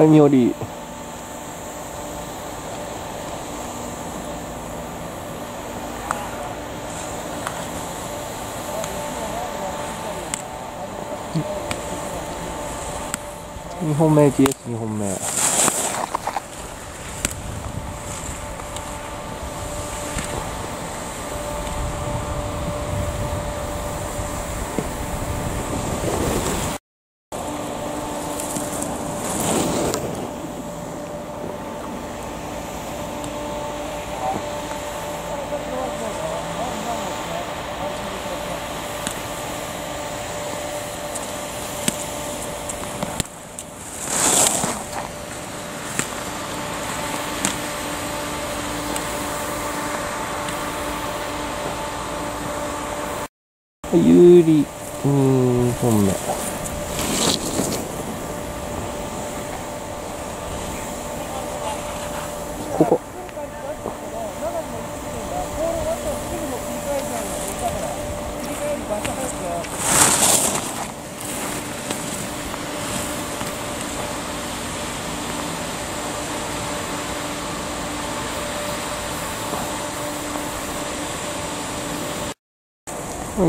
はい、みおり。2本目 GS、2本目。有利2本命。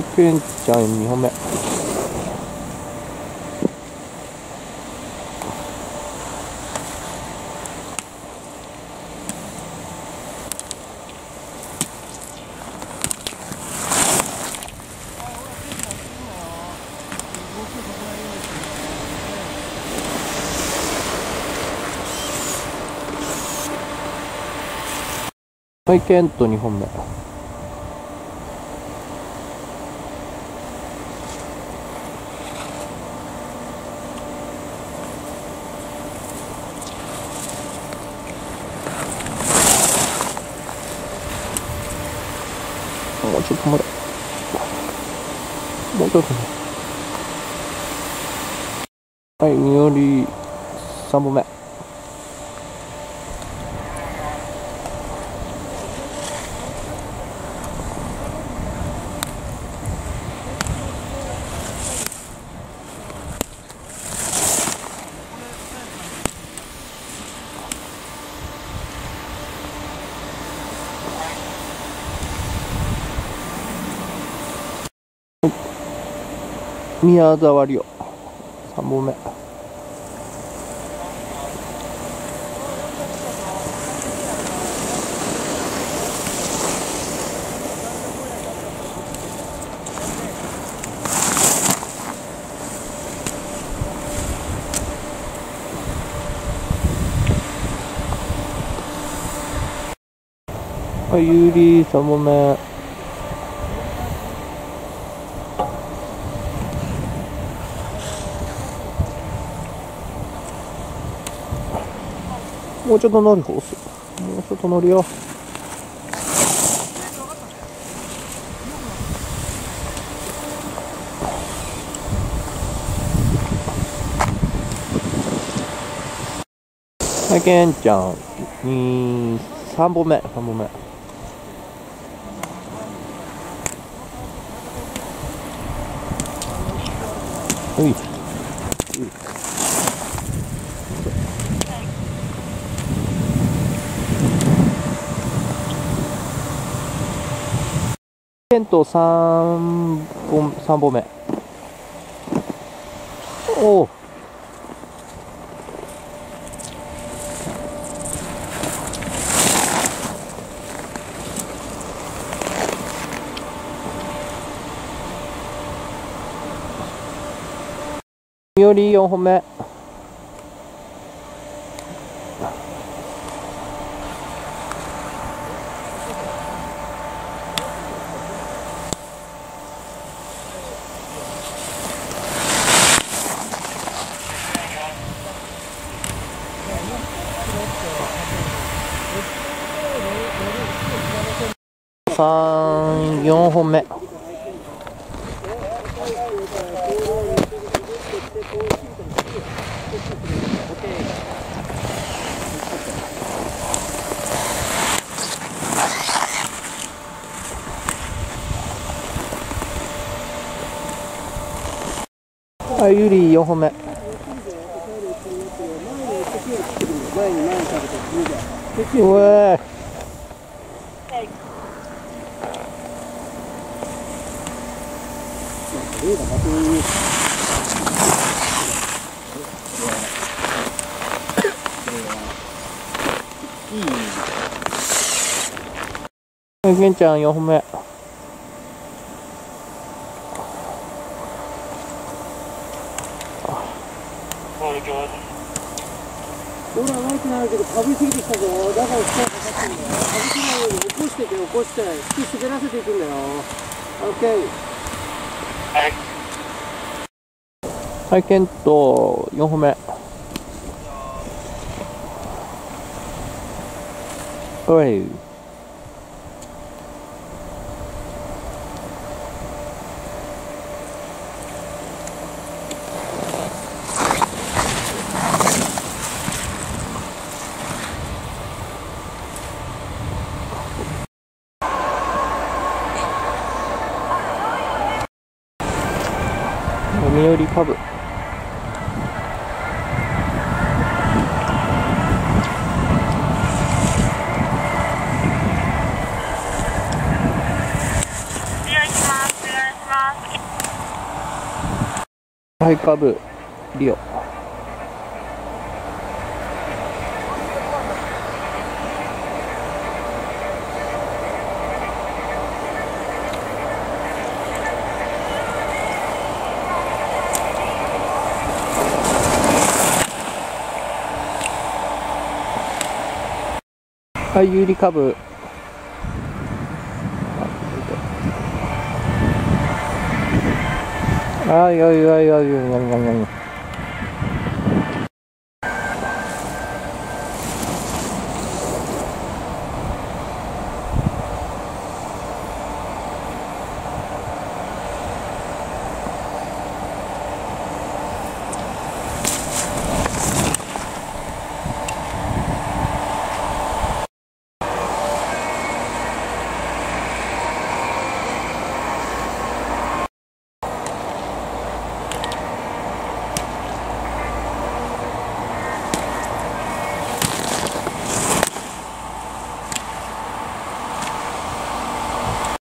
500ちゃん2本目はい、ケン2本目。ちょっとまだ。もうちょっとね。はい、みより3本目。宮沢りお。3本目。はい、ゆうり3本目。もうちょっと乗るホースもうちょっと乗るよ。はいけんちゃん。2 3本目。3本目。うい。テント3本三本目。おおより4本目。3、4本目。はい、ゆり4本目。前に前にかけて10秒結うわレーダー確認にい。いけんちゃん4本目俺は悪くないけどかぶりすぎてきたぞ。だから力かかってんだよ。かぶせないように起こしてて起こして。引き滑らせていくんだよ。オッケーはいケント4歩目。おい。読売パブお願いします。お願いします。はいカブリオはい有利株。あいやいやいやいやいやい。やいや